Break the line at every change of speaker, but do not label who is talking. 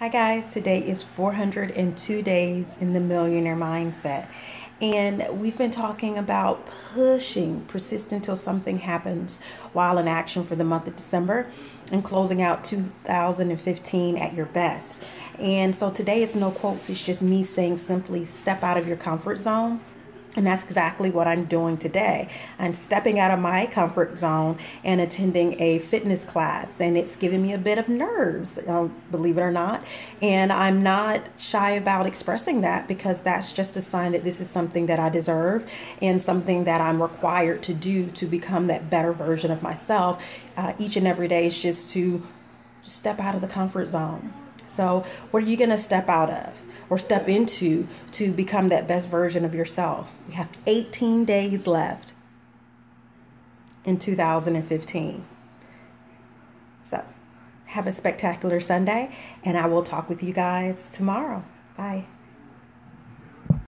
Hi, guys. Today is 402 days in the millionaire mindset. And we've been talking about pushing, persist until something happens while in action for the month of December and closing out 2015 at your best. And so today is no quotes, it's just me saying simply step out of your comfort zone and that's exactly what I'm doing today. I'm stepping out of my comfort zone and attending a fitness class, and it's giving me a bit of nerves, believe it or not. And I'm not shy about expressing that because that's just a sign that this is something that I deserve and something that I'm required to do to become that better version of myself. Uh, each and every day is just to step out of the comfort zone. So, what are you going to step out of? Or step into to become that best version of yourself. You have 18 days left in 2015. So, have a spectacular Sunday, and I will talk with you guys tomorrow. Bye.